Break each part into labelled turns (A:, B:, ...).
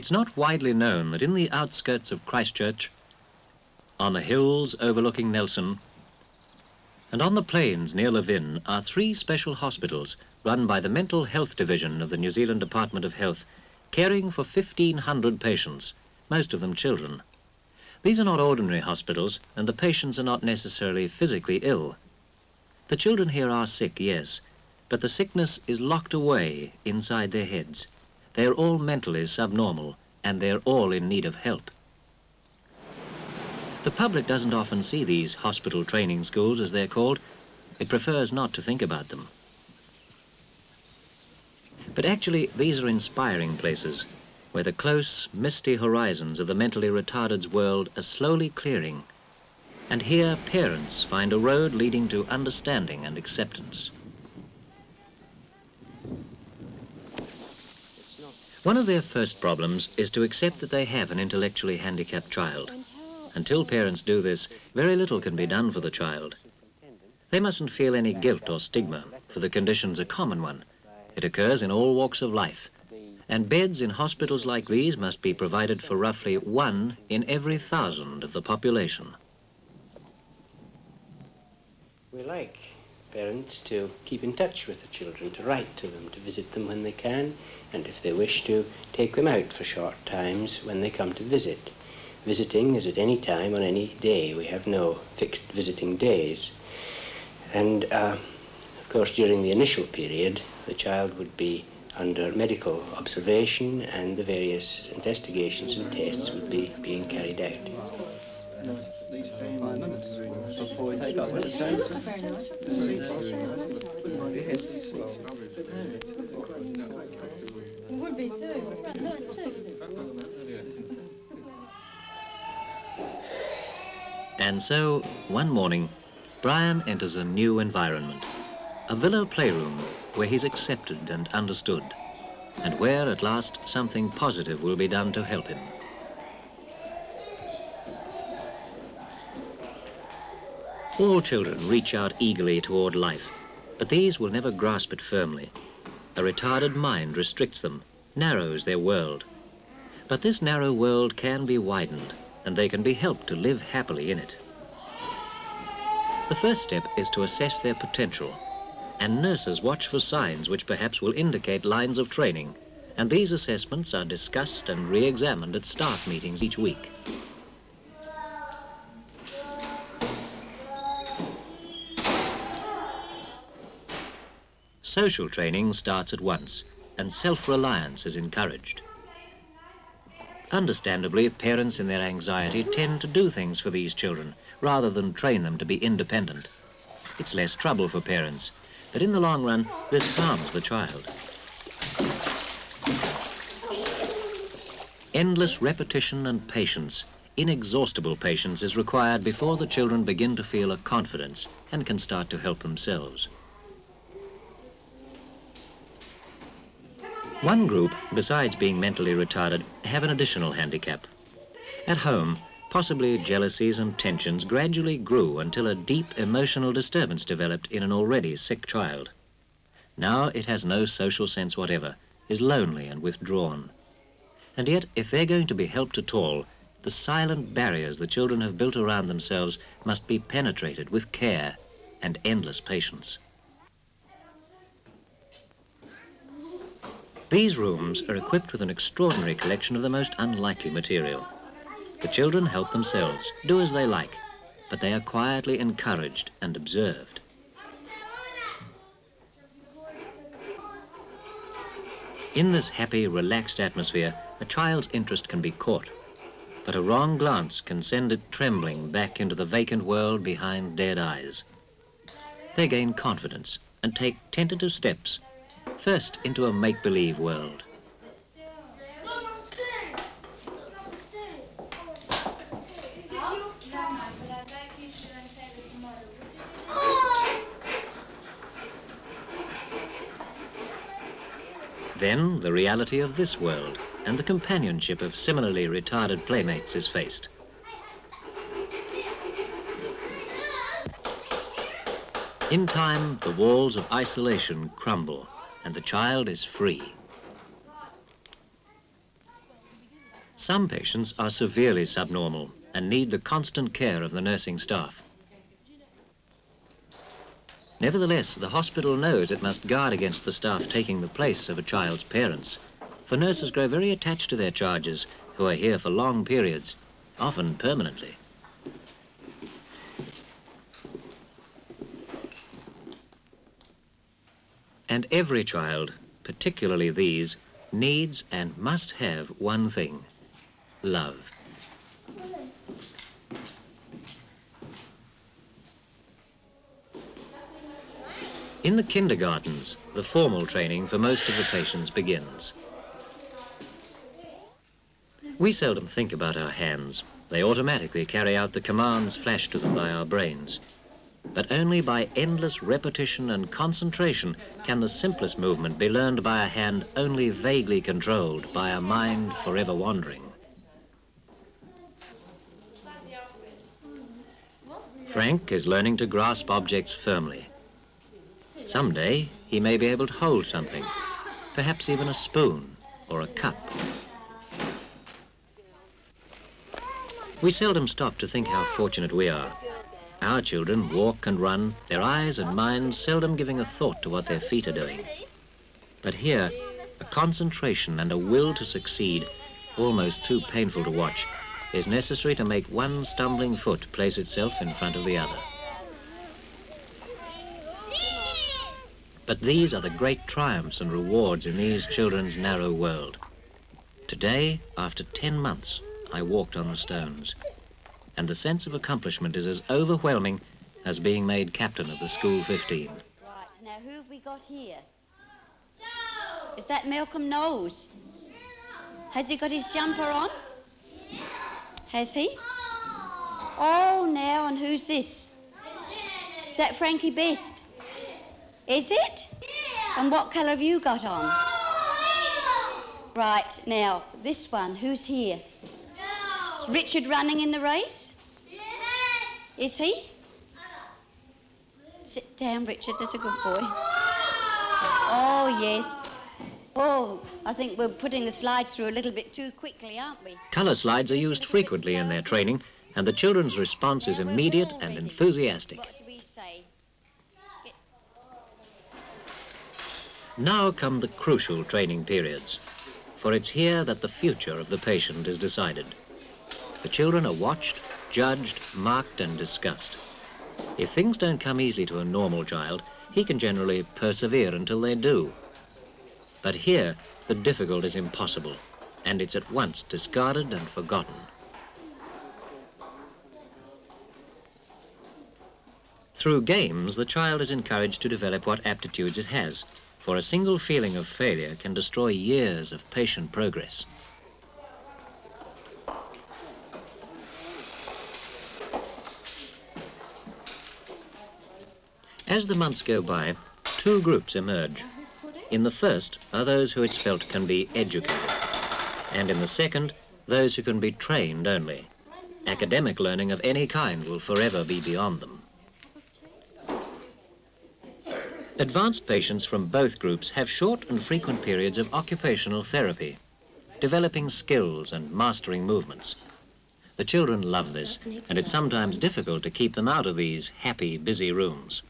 A: It's not widely known that in the outskirts of Christchurch, on the hills overlooking Nelson, and on the plains near Levin are three special hospitals run by the Mental Health Division of the New Zealand Department of Health, caring for 1,500 patients, most of them children. These are not ordinary hospitals, and the patients are not necessarily physically ill. The children here are sick, yes, but the sickness is locked away inside their heads. They're all mentally subnormal, and they're all in need of help. The public doesn't often see these hospital training schools, as they're called. It prefers not to think about them. But actually, these are inspiring places, where the close, misty horizons of the mentally retarded's world are slowly clearing. And here, parents find a road leading to understanding and acceptance. One of their first problems is to accept that they have an intellectually handicapped child. Until parents do this, very little can be done for the child. They mustn't feel any guilt or stigma, for the condition's a common one. It occurs in all walks of life. And beds in hospitals like these must be provided for roughly one in every thousand of the population.
B: We like parents to keep in touch with the children, to write to them, to visit them when they can, and if they wish to, take them out for short times when they come to visit. Visiting is at any time on any day. We have no fixed visiting days. And uh, of course, during the initial period, the child would be under medical observation and the various investigations and tests would be being carried out.
A: And so, one morning, Brian enters a new environment, a villa playroom where he's accepted and understood, and where at last something positive will be done to help him. All children reach out eagerly toward life, but these will never grasp it firmly. A retarded mind restricts them, narrows their world. But this narrow world can be widened, and they can be helped to live happily in it. The first step is to assess their potential, and nurses watch for signs which perhaps will indicate lines of training, and these assessments are discussed and re-examined at staff meetings each week. Social training starts at once, and self-reliance is encouraged. Understandably, parents in their anxiety tend to do things for these children rather than train them to be independent. It's less trouble for parents, but in the long run, this harms the child. Endless repetition and patience, inexhaustible patience is required before the children begin to feel a confidence and can start to help themselves. One group, besides being mentally retarded, have an additional handicap. At home, possibly jealousies and tensions gradually grew until a deep emotional disturbance developed in an already sick child. Now it has no social sense whatever, is lonely and withdrawn. And yet, if they're going to be helped at all, the silent barriers the children have built around themselves must be penetrated with care and endless patience. These rooms are equipped with an extraordinary collection of the most unlikely material. The children help themselves, do as they like, but they are quietly encouraged and observed. In this happy, relaxed atmosphere, a child's interest can be caught, but a wrong glance can send it trembling back into the vacant world behind dead eyes. They gain confidence and take tentative steps first into a make-believe world. Then the reality of this world and the companionship of similarly retarded playmates is faced. In time, the walls of isolation crumble and the child is free. Some patients are severely subnormal and need the constant care of the nursing staff. Nevertheless, the hospital knows it must guard against the staff taking the place of a child's parents, for nurses grow very attached to their charges, who are here for long periods, often permanently. And every child, particularly these, needs and must have one thing, love. In the kindergartens, the formal training for most of the patients begins. We seldom think about our hands. They automatically carry out the commands flashed to them by our brains. But only by endless repetition and concentration can the simplest movement be learned by a hand only vaguely controlled by a mind forever wandering. Frank is learning to grasp objects firmly. Someday, he may be able to hold something, perhaps even a spoon or a cup. We seldom stop to think how fortunate we are. Our children walk and run, their eyes and minds seldom giving a thought to what their feet are doing. But here, a concentration and a will to succeed, almost too painful to watch, is necessary to make one stumbling foot place itself in front of the other. But these are the great triumphs and rewards in these children's narrow world. Today, after 10 months, I walked on the stones. And the sense of accomplishment is as overwhelming as being made captain of the School 15.
C: Right, now who have we got here? Is that Malcolm Knowles? Has he got his jumper on? Has he? Oh, now, and who's this? Is that Frankie Best? Is it? And what colour have you got on? Right, now, this one, who's here? Is Richard running in the race? Is he? Sit down, Richard, that's a good boy. Oh, yes. Oh, I think we're putting the slides through a little bit too quickly, aren't we?
A: Colour slides are used frequently in their training, and the children's response is immediate and enthusiastic.
C: What do we say?
A: Now come the crucial training periods, for it's here that the future of the patient is decided. The children are watched, judged, marked, and discussed. If things don't come easily to a normal child, he can generally persevere until they do. But here, the difficult is impossible, and it's at once discarded and forgotten. Through games, the child is encouraged to develop what aptitudes it has, for a single feeling of failure can destroy years of patient progress. As the months go by, two groups emerge. In the first are those who it's felt can be educated, and in the second, those who can be trained only. Academic learning of any kind will forever be beyond them. Advanced patients from both groups have short and frequent periods of occupational therapy, developing skills and mastering movements. The children love this, and it's sometimes difficult to keep them out of these happy, busy rooms.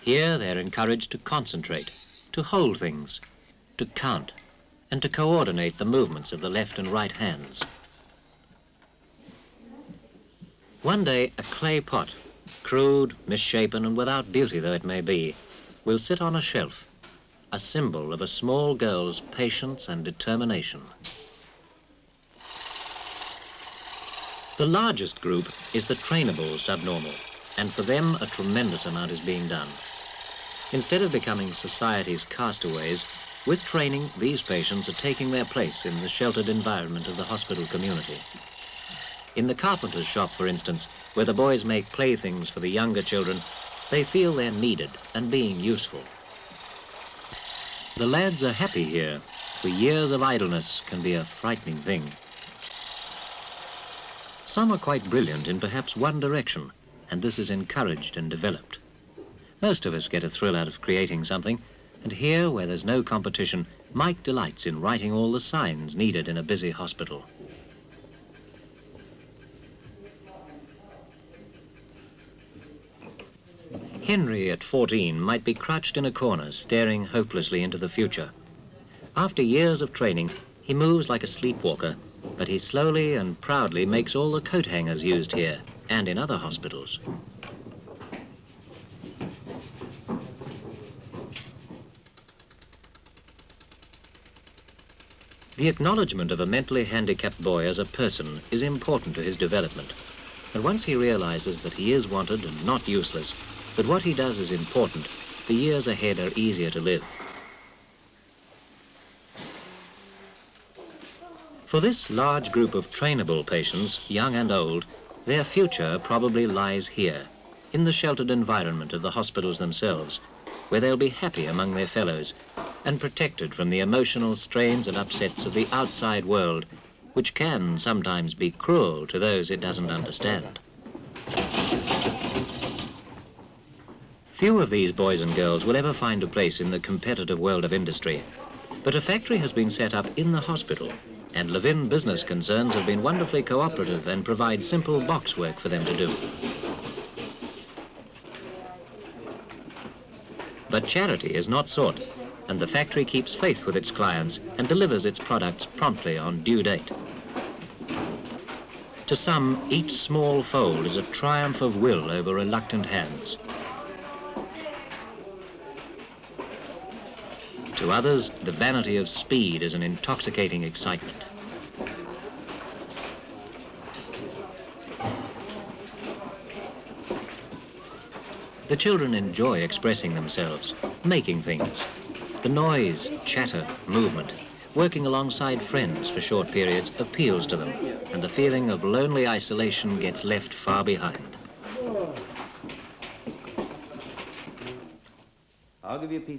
A: Here they're encouraged to concentrate, to hold things, to count, and to coordinate the movements of the left and right hands. One day, a clay pot, crude, misshapen, and without beauty though it may be, will sit on a shelf, a symbol of a small girl's patience and determination. The largest group is the trainable subnormal, and for them a tremendous amount is being done. Instead of becoming society's castaways, with training, these patients are taking their place in the sheltered environment of the hospital community. In the carpenter's shop, for instance, where the boys make playthings for the younger children, they feel they're needed and being useful. The lads are happy here, for years of idleness can be a frightening thing. Some are quite brilliant in perhaps one direction, and this is encouraged and developed. Most of us get a thrill out of creating something, and here, where there's no competition, Mike delights in writing all the signs needed in a busy hospital. Henry, at 14, might be crouched in a corner, staring hopelessly into the future. After years of training, he moves like a sleepwalker, but he slowly and proudly makes all the coat hangers used here and in other hospitals. The acknowledgement of a mentally handicapped boy as a person is important to his development. And once he realizes that he is wanted and not useless, that what he does is important, the years ahead are easier to live. For this large group of trainable patients, young and old, their future probably lies here, in the sheltered environment of the hospitals themselves, where they'll be happy among their fellows and protected from the emotional strains and upsets of the outside world, which can sometimes be cruel to those it doesn't understand. Few of these boys and girls will ever find a place in the competitive world of industry. But a factory has been set up in the hospital, and Levin business concerns have been wonderfully cooperative and provide simple box work for them to do. But charity is not sought, and the factory keeps faith with its clients and delivers its products promptly on due date. To some, each small fold is a triumph of will over reluctant hands. To others, the vanity of speed is an intoxicating excitement. The children enjoy expressing themselves, making things. The noise, chatter, movement, working alongside friends for short periods appeals to them, and the feeling of lonely isolation gets left far behind.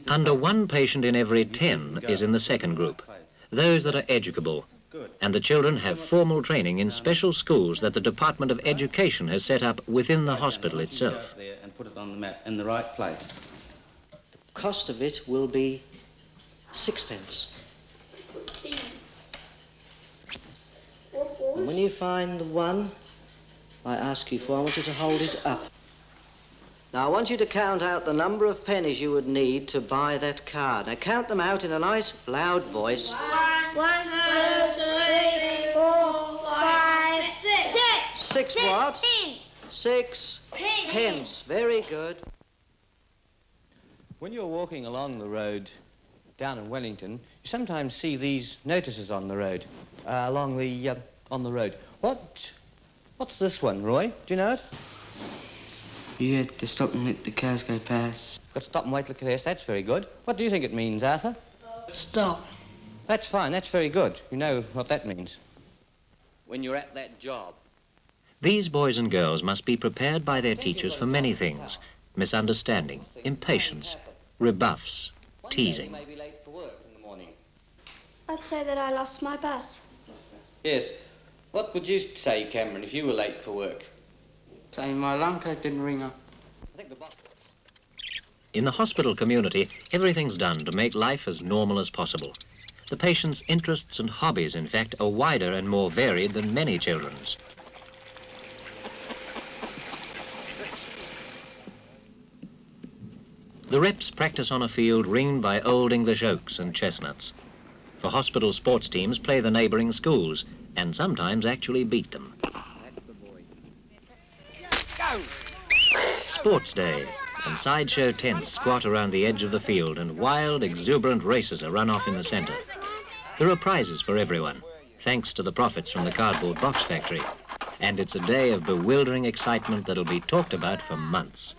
A: Under one patient in every 10 is in the second group, those that are educable. And the children have formal training in special schools that the Department of Education has set up within the hospital itself.
D: And put it on the map in the right place.
E: The cost of it will be sixpence. And when you find the one I ask you for, I want you to hold it up. Now, I want you to count out the number of pennies you would need to buy that card. Now, count them out in a nice, loud voice.
F: One, two, three, four, five, six. Six.
E: Six what?
F: Pence.
E: Six
F: Pennies.
E: pence. Very good.
D: When you're walking along the road down in Wellington, you sometimes see these notices on the road, uh, along the, uh, on the road. What, what's this one, Roy? Do you know it?
G: You had to stop and let the cars go past.
D: Got to stop and wait, look the cars. That's very good. What do you think it means, Arthur?
G: Stop.
D: That's fine. That's very good. You know what that means. When you're at that job.
A: These boys and girls must be prepared by their teachers for many things misunderstanding, impatience, rebuffs, teasing.
D: One day you may be late for work in the morning.
H: I'd say that I lost my bus.
D: Yes. What would you say, Cameron, if you were late for work?
G: Say my alarm clock didn't ring up.
D: I think the boss.
A: In the hospital community, everything's done to make life as normal as possible. The patient's interests and hobbies, in fact, are wider and more varied than many children's. The reps practice on a field ringed by old English oaks and chestnuts. For hospital sports teams play the neighbouring schools and sometimes actually beat them. Sports Day, and sideshow tents squat around the edge of the field and wild, exuberant races are run off in the centre. There are prizes for everyone, thanks to the profits from the cardboard box factory. And it's a day of bewildering excitement that'll be talked about for months.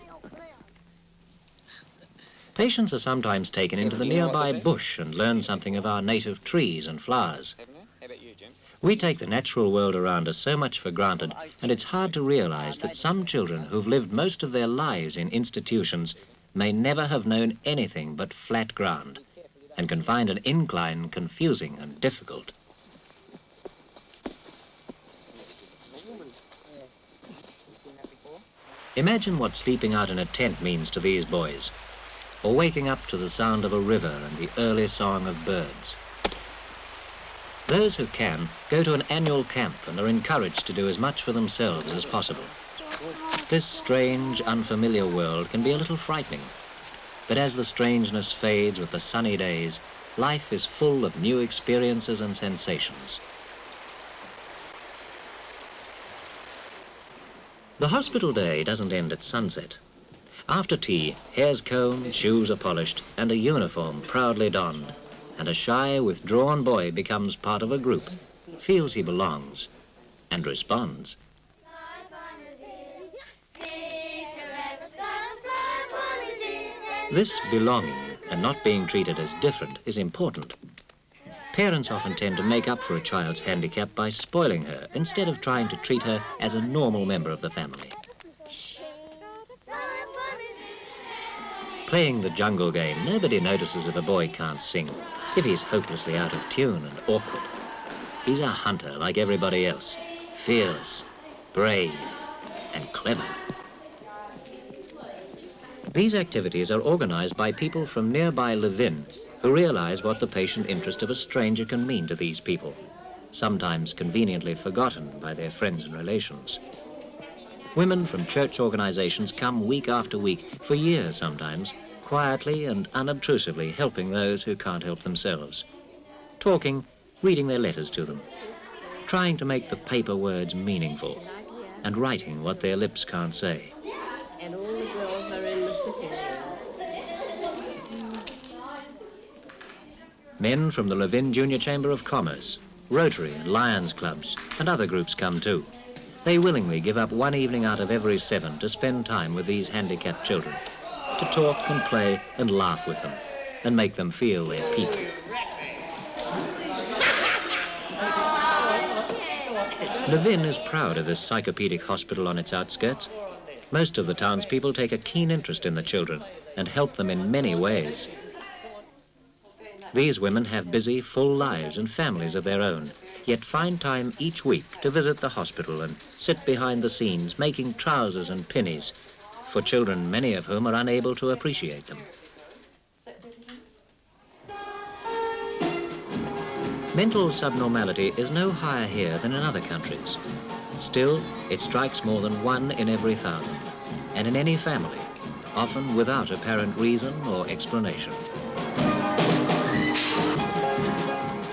A: Patients are sometimes taken into the nearby bush and learn something of our native trees and flowers. We take the natural world around us so much for granted, and it's hard to realize that some children who've lived most of their lives in institutions may never have known anything but flat ground and can find an incline confusing and difficult. Imagine what sleeping out in a tent means to these boys, or waking up to the sound of a river and the early song of birds. Those who can go to an annual camp and are encouraged to do as much for themselves as possible. This strange, unfamiliar world can be a little frightening, but as the strangeness fades with the sunny days, life is full of new experiences and sensations. The hospital day doesn't end at sunset. After tea, hair's combed, shoes are polished, and a uniform proudly donned, and a shy, withdrawn boy becomes part of a group, feels he belongs, and responds. This belonging and not being treated as different is important. Parents often tend to make up for a child's handicap by spoiling her instead of trying to treat her as a normal member of the family. Playing the jungle game, nobody notices if a boy can't sing, if he's hopelessly out of tune and awkward. He's a hunter like everybody else, fearless, brave, and clever. These activities are organized by people from nearby Levin who realize what the patient interest of a stranger can mean to these people, sometimes conveniently forgotten by their friends and relations. Women from church organizations come week after week, for years sometimes, quietly and unobtrusively helping those who can't help themselves. Talking, reading their letters to them, trying to make the paper words meaningful, and writing what their lips can't say. And all the girls are in the sitting Men from the Levin Junior Chamber of Commerce, Rotary and Lions Clubs, and other groups come too. They willingly give up one evening out of every seven to spend time with these handicapped children, to talk and play and laugh with them, and make them feel their people. Levin is proud of this psychopedic hospital on its outskirts. Most of the townspeople take a keen interest in the children and help them in many ways. These women have busy, full lives and families of their own, yet find time each week to visit the hospital and sit behind the scenes making trousers and pinnies for children, many of whom are unable to appreciate them. Mental subnormality is no higher here than in other countries. Still, it strikes more than one in every thousand, and in any family, often without apparent reason or explanation.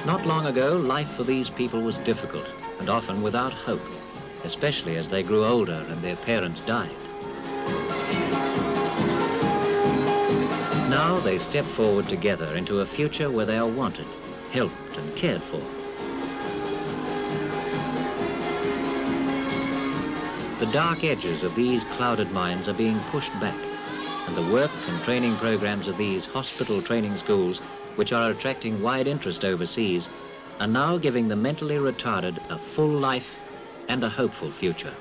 A: Not long ago, life for these people was difficult and often without hope, especially as they grew older and their parents died. Now they step forward together into a future where they are wanted, helped and cared for. The dark edges of these clouded minds are being pushed back, and the work and training programs of these hospital training schools which are attracting wide interest overseas, are now giving the mentally retarded a full life and a hopeful future.